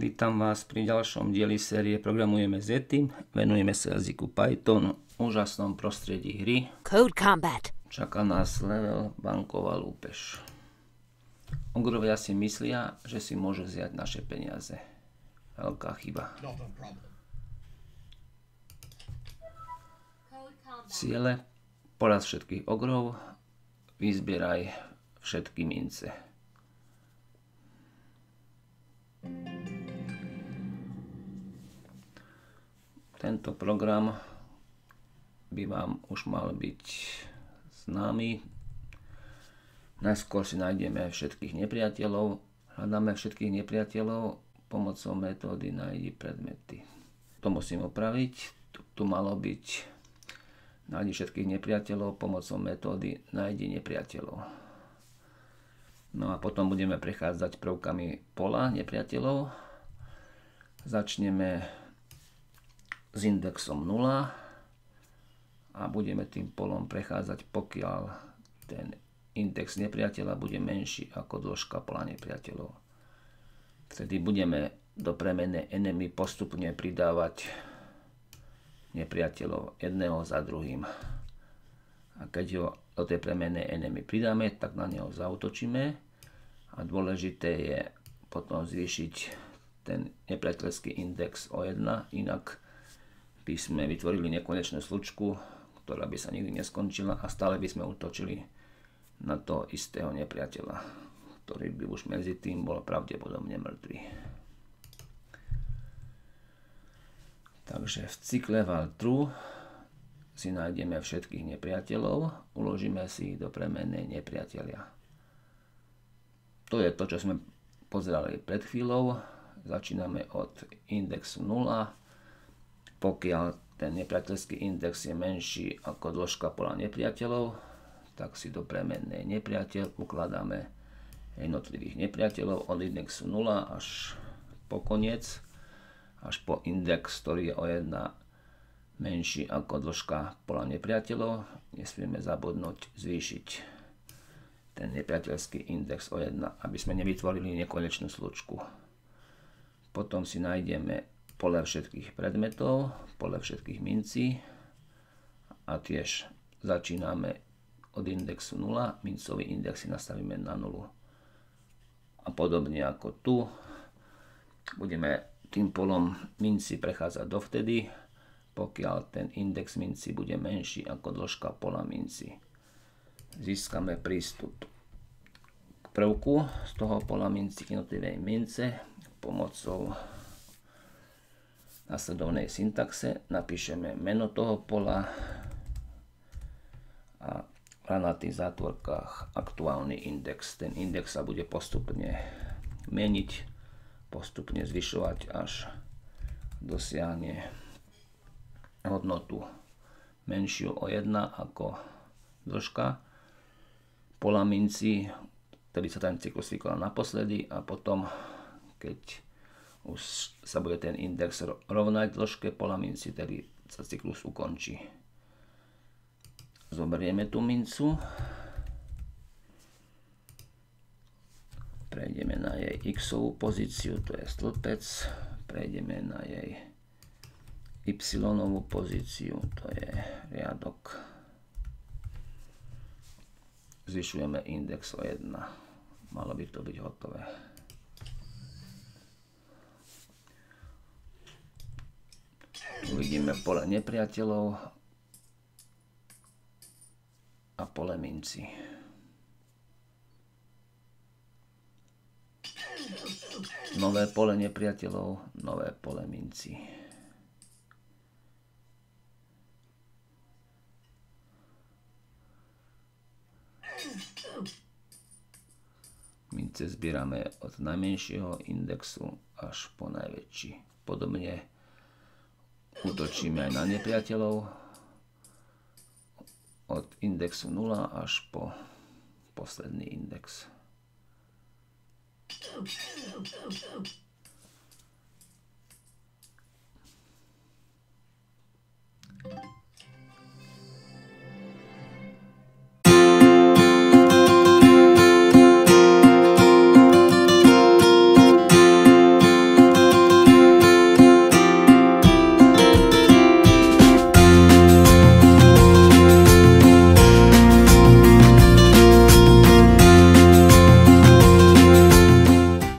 Vítam vás pri ďalšom dieli série Programujeme s Yetim. Venujeme sa jazyku Python, úžasnom prostredí hry. Code Combat. Čaká nás level banková lúpež. Ogrovia si myslia, že si môžu zjať naše peniaze. Veľká chyba. Ciele poraz všetkých ogrov, vyzbieraj všetky mince. Tento program by vám už mal byť známy. Najskôr si nájdeme všetkých nepriateľov, hľadáme všetkých nepriateľov pomocou metódy nájdi predmety. To musím opraviť, tu, tu malo byť nájdi všetkých nepriateľov pomocou metódy nájdi nepriateľov. No a potom budeme prechádzať prvkami pola nepriateľov. Začneme s indexom 0 a budeme tým polom prechádzať, pokiaľ ten index nepriateľa bude menší ako dĺžka pola nepriateľov. Vtedy budeme do premene enemy postupne pridávať nepriateľov jedného za druhým. A keď ho do tej premene enemy pridáme, tak na neho zautočíme a dôležité je potom zvýšiť ten nepriateľský index o 1, inak by sme vytvorili nekonečnú slučku, ktorá by sa nikdy neskončila a stále by sme útočili na to istého nepriateľa, ktorý by už medzi tým bol pravdepodobne mŕtvý. Takže v cykle val true si nájdeme všetkých nepriateľov, uložíme si ich do premennej nepriateľia. To je to, čo sme pozerali pred chvíľou. Začíname od indexu 0, pokiaľ ten nepriateľský index je menší ako dĺžka pola nepriateľov, tak si do premennej nepriateľ ukladáme jednotlivých nepriateľov od indexu 0 až po koniec, až po index, ktorý je o 1 menší ako dĺžka pola nepriateľov. Nesmieme zabudnúť zvýšiť ten nepriateľský index o 1, aby sme nevytvorili nekonečnú slučku. Potom si nájdeme pole všetkých predmetov, pole všetkých mincí a tiež začíname od indexu 0, mincový index si nastavíme na 0. A podobne ako tu, budeme tým polom minci prechádzať dovtedy, pokiaľ ten index minci bude menší ako dĺžka pola minci. Získame prístup k prvku z toho pola minci k jednotlivej mince pomocou nasledovnej syntaxe napíšeme meno toho pola a v hranatých zátvorkách aktuálny index. Ten index sa bude postupne meniť, postupne zvyšovať až dosiahne hodnotu menšiu o 1 ako dĺžka pola minci, ktorý sa ten cyklus vykonal naposledy a potom keď už sa bude ten index rovnať dĺžke pola minci, tedy sa cyklus ukončí. Zoberieme tú mincu. Prejdeme na jej x pozíciu, to je stĺpec. Prejdeme na jej y pozíciu, to je riadok. Zvyšujeme index o 1. Malo by to byť hotové. Uvidíme pole nepriateľov a pole minci. Nové pole nepriateľov, nové pole minci. Mince zbierame od najmenšieho indexu až po najväčší. Podobne Útočíme aj na nepriateľov od indexu 0 až po posledný index.